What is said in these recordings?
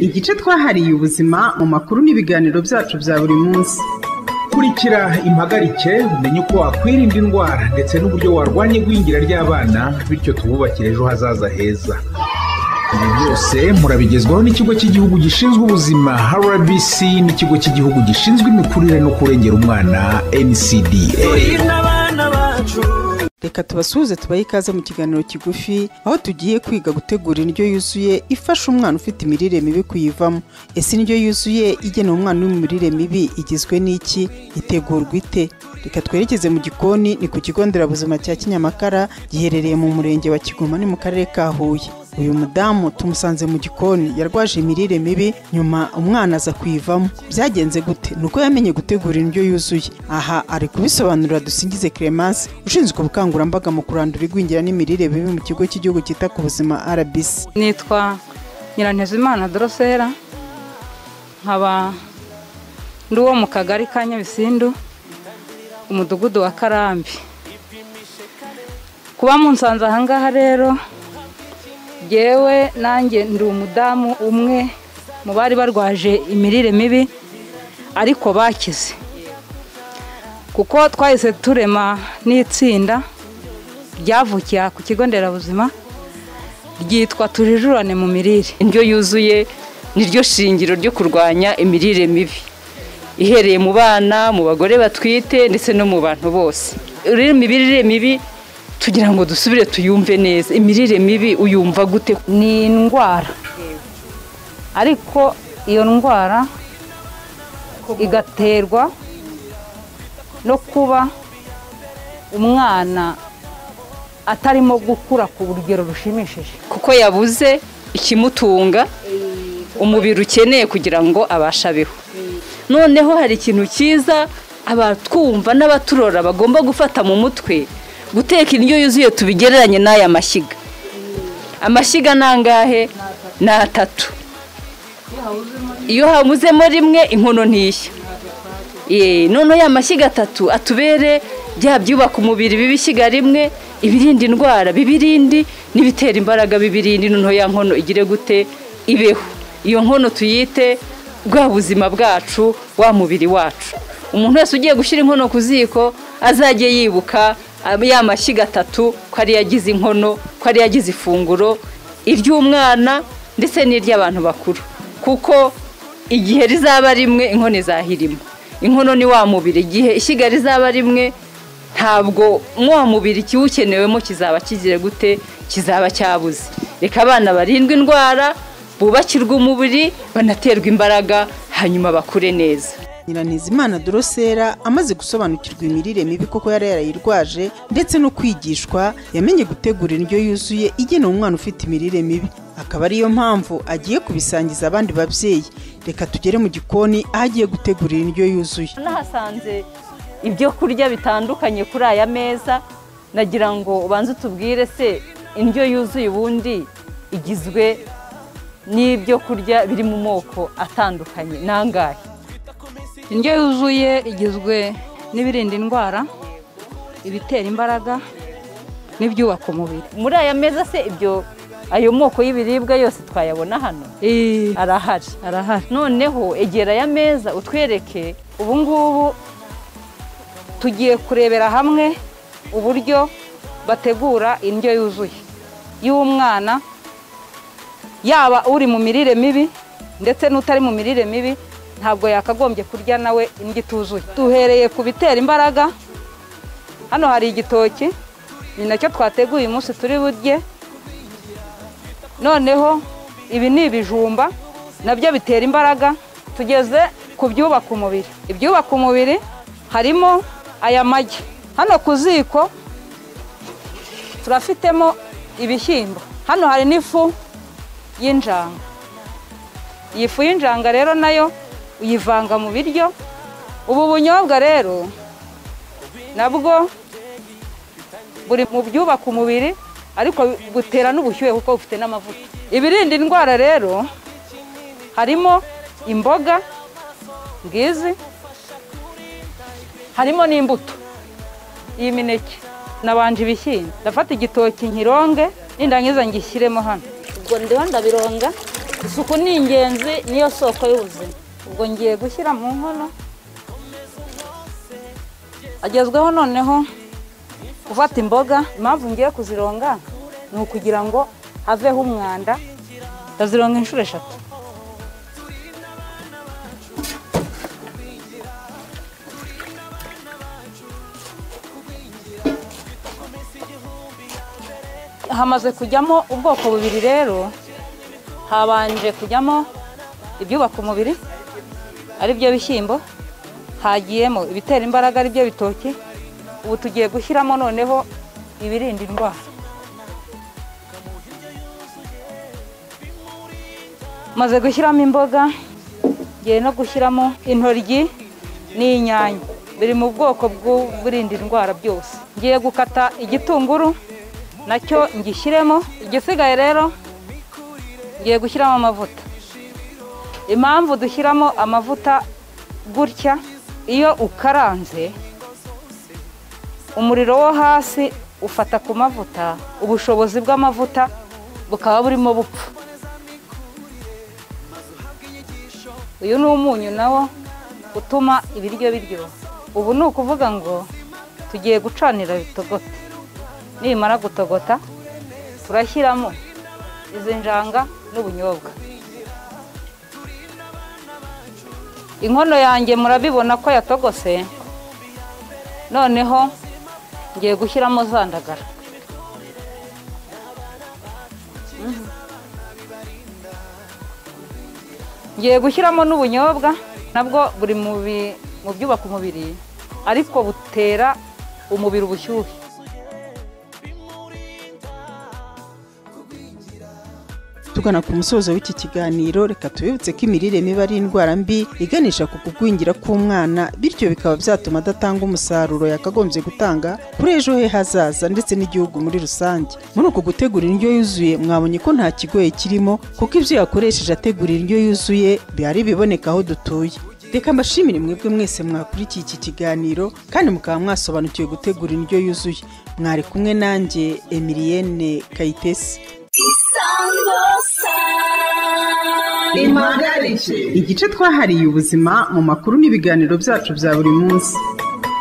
igice twahariye ubuzima mu makuru n'ibiganiro byacu bya buri munsi. Kurikira impagarike umenye uko wakwirinda indwara ndetse n'uburyo warwanya igwingira ry'abana bityo tububakire ejo hazaza heza. Ibi byose murabigezwaho n'ikigo cy'igihugu gishinzwe ubuzima rbc n'ikigo cy'igihugu gishinzwe imikurire no kurengera umwana ncda reka tubasuhuze tubahe ikaze mu kiganiro kigufi aho tugiye kwiga gutegura indyo yuzuye ifasha umwana ufite imirire mibi kuyivamo. Ese indyo yuzuye igenewe umwana uri mu mirire mibi igizwe n'iki? Itegurwa ite? Reka twerekeze mu gikoni ni ku kigo nderabuzima cya kinyamakara giherereye mu murenge wa kigoma ni mu karere ka huye. Uyu mudamu tumusanze mu gikoni yarwaje imirire mibi nyuma umwana aza kuyivamo byagenze gute? Ni uko yamenye gutegura indyo yuzuye. Aha ari kubisobanurira dusingize clemence ushinzwe ubukangurambaga mu kurandura igwingira n'imirire mibi mu kigo cy'igihugu cyita ku buzima rbc nitwa nyirantezimana dorosera nkaba ndi uwo mu kagari ka nyabisindu. Umudugudu wa karambi. Kuba munsanze ahangaha rero yewe nanjye ndi umudamu umwe mu bari barwaje imirire mibi ariko bakize. Kuko twahise turema n'itsinda ryavukiye ku kigo nderabuzima ryitwa tujijurane mu mirire. Indyo yuzuye niryo shingiro ryo kurwanya imirire mibi. Ihereye mu bana mu bagore batwite ndetse no mu bantu bose. Rero imirire mibi tugira ngo dusubire tuyumve neza. Imirire mibi uyumva gute? Ni indwara. Ariko iyo ndwara igaterwa no kuba umwana atarimo gukura ku rugero rushimishije. Kuko yabuze ikimutunga umubiri ukeneye kugira ngo abashe abeho. Noneho hari ikintu cyiza abatwumva n'abaturora bagomba gufata mu mutwe guteka indyo yuzuye tubigereranye n'aya mashyiga. Amashyiga ni angahe? Ni atatu. Iyo hamuzemo rimwe inkono ntishya. Noneho ya mashyiga atatu atubere bya byubaka umubiri bibishyiga rimwe ibirinda indwara bibirindi n'ibitera imbaraga bibirindi noneho ya nkono igire gute? Ibeho. Iyo nkono tuyite bwa buzima bwacu wa mubiri wacu. Umuntu wese ugiye gushyira inkono ku ziko azajye yibuka ya mashyiga atatu ko ariyo agize inkono ko ariyo agize ifunguro iry'umwana ndetse n'iry'abantu bakuru. Kuko igihe rizaba rimwe inkono izahirimo inkono ni wa mubiri. Igihe ishyiga rizaba rimwe ntabwo wa mubiri kiwukenewemo kizaba kigira gute kizaba cyabuze. Reka abana barindwe indwara bubakirwe umubiri banaterwa imbaraga hanyuma bakure neza. Nyiranizimana dorosera amaze gusobanukirwa imirire mibi koko yari yarayirwaje ndetse no kwigishwa yamenye gutegura indyo yuzuye igenewe umwana ufite imirire mibi. Akaba ariyo mpamvu agiye kubisangiza abandi babyeyi. Reka tugere mu gikoni aho agiye gutegurira indyo yuzuye. Nahasanze ibyo kurya bitandukanye kuri aya meza nagira ngo ubanze utubwire se indyo yuzuye ubundi igizwe n'ibyo kurya biri mu moko atandukanye. Nangahe? Indyo yuzuye igizwe n'ibirinda indwara ibitera imbaraga n'ibyubaka umubiri. Muri aya meza se ibyo ayo moko y'ibiribwa yose twayabona hano? Arahari. Arahari. Noneho egera aya meza utwereke ubu ngubu tugiye kurebera hamwe uburyo bategura indyo yuzuye y'umwana yaba uri mu mirire mibi ndetse n'utari mu mirire mibi ntabwo yakagombye kurya nawe indyo ituzuye. Duhereye ku bitera imbaraga. Hano hari igitoki ni na cyo twateguye umunsi turi burye. Noneho ibi ni ibijumba na byo bitera imbaraga. Tugeze ku byubaka umubiri. Ibyubaka umubiri harimo aya magi. Hano ku ziko turafitemo ibishyimbo. Hano hari n'ifu. Y'injanga. Iyi fu y'injanga rero na yo uyivanga mu biryo. Ubu bunyobwa rero nabwo buri mu byubaka umubiri ariko butera n'ubushyuhe kuko bufite n'amavuta. Ibirinda indwara rero harimo imboga ngizi harimo n'imbuto. Iyi mineke nabanje ibishyimbo. Ndafata igitoki nkironge nindangiza ngishyiremo hano. Ubwo ndiho ndabironga. Isuku ni ingenzi niyo soko y'ubuzima. Ubwo ngiye gushyira mu nkono. Agezweho noneho gufata imboga. Impamvu ngiye kuzironga ni ukugira ngo haveho umwanda. Ndazironga inshuro eshatu. Hamaze kujyamo ubwoko bubiri rero. Habanje kujyamo ibyubaka umubiri ari byo bishyimbo hagiyemo ibitera imbaraga ari byo bitoki ubu tugiye gushyiramo noneho ibirinda indwara. Maze gushyiramo imboga ngiye no gushyiramo intoryi n'inyanya. Biri mu bwoko bw'uburinda indwara byose. Ngiye gukata igitunguru na cyo ngishyiremo igisigaye rero ngiye gushyiramo amavuta. Impamvu dushyiramo amavuta gutya iyo ukaranze umuriro wo hasi ufata ku mavuta ubushobozi bw'amavuta bukaba burimo bupfa. Uyu ni umunyu nawo utuma ibiryo biryoha. Ubu ni ukuvuga ngo tugiye gucanira bitogote. Nimara gutogota turashyiramo izi njanga n'ubunyobwa. Inkono yanjye murabibona ko yatogose noneho ngiye gushyiramo za ndagara. Ngiye gushyiramo n'ubunyobwa nabwo buri mu byubaka umubiri ariko butera umubiri ubushyuhe. Tugana ku musozo w'iki kiganiro reka tubibutse ko imirire mibi ari indwara mbi iganisha ku kugwingira k'umwana bityo bikaba byatuma adatanga umusaruro yakagombye gutanga kuri ejo he hazaza ndetse n'igihugu muri rusange. Muri uku gutegura indyo yuzuye mwabonye ko nta kigoye kirimo kuko ibyo yakoresheje ategura indyo yuzuye bihari biboneka aho dutuye. Reka mbashimire mwebwe mwese mwakurikiye iki kiganiro kandi mukaba mwasobanukiwe gutegura indyo yuzuye. Mwari kumwe nanjye emiliyene kayitesi. Igice twahariye ubuzima mu makuru n'ibiganiro byacu bya buri munsi.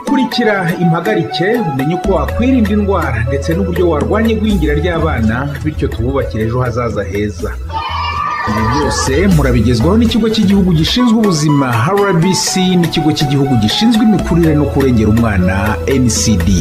Kurikira impagarike umenye uko wakwirinda indwara ndetse n'uburyo warwanya igwingira ry'abana bityo tububakire ejo hazaza heza. Ibi byose murabigezwaho n'ikigo cy'igihugu gishinzwe ubuzima rbc n'ikigo cy'igihugu gishinzwe imikurire no kurengera umwana ncda